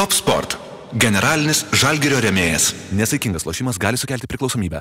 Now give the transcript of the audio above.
Top Sport - generalinis žalgerio remėjas. Nesaikingas lošimas gali sukelti priklausomybę.